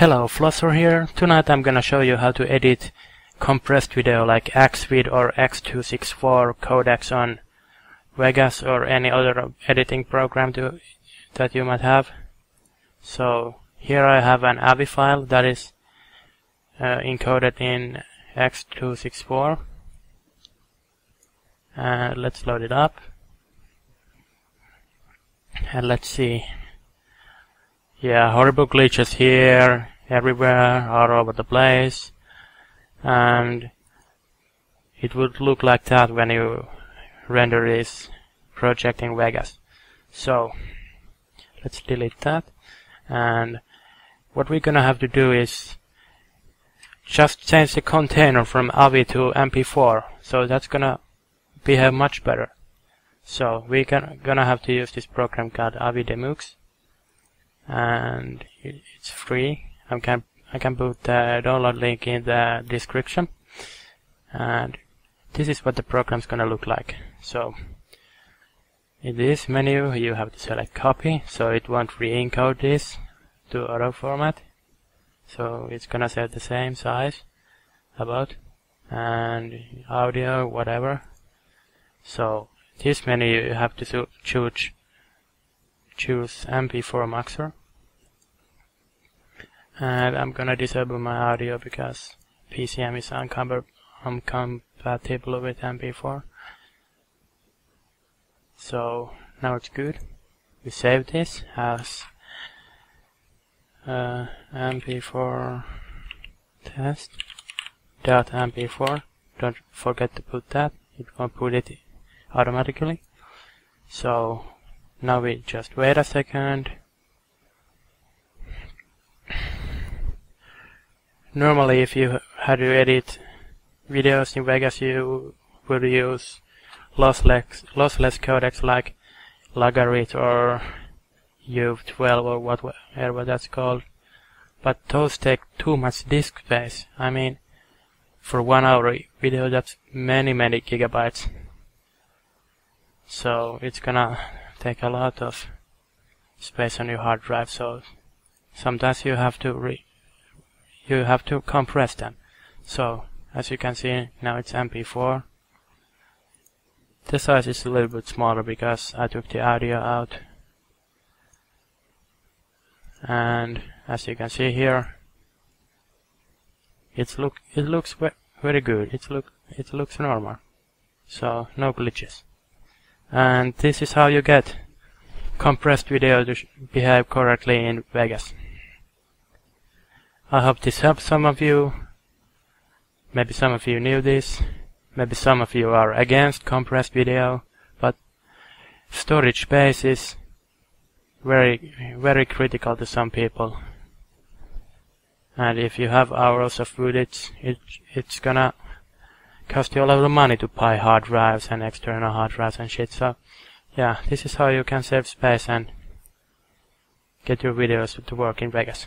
Hello, Flosser here. Tonight I'm gonna show you how to edit compressed video like Xvid or X264 codecs on Vegas or any other editing program to, that you might have. So here I have an AVI file that is uh, encoded in X264. And let's load it up. And let's see yeah, horrible glitches here, everywhere, all over the place. And it would look like that when you render this project in Vegas. So, let's delete that. And what we're gonna have to do is just change the container from AVI to MP4. So that's gonna behave much better. So we're gonna have to use this program called Avidemux and it's free. I can I can put the download link in the description. And this is what the program is gonna look like. So in this menu you have to select copy, so it won't re-encode this to auto format. So it's gonna set the same size about and audio whatever. So this menu you have to choose choose MP4 Muxer and I'm gonna disable my audio because PCM is uncompatible with MP4 so now it's good. We save this as uh, MP4 test dot MP4 don't forget to put that. It won't put it automatically. So now we just wait a second normally if you had to edit videos in Vegas you would use lossless, lossless codecs like Lagarith or U12 or whatever that's called. But those take too much disk space. I mean, for one hour video that's many many gigabytes. So it's gonna take a lot of space on your hard drive. So sometimes you have to re you have to compress them. So, as you can see, now it's MP4. The size is a little bit smaller because I took the audio out. And as you can see here, it's look it looks very good. It look it looks normal. So no glitches. And this is how you get compressed video to behave correctly in Vegas. I hope this helps some of you. Maybe some of you knew this. Maybe some of you are against compressed video, but storage space is very, very critical to some people. And if you have hours of footage, it, it's gonna cost you a lot of money to buy hard drives and external hard drives and shit. So, yeah, this is how you can save space and get your videos to work in Vegas.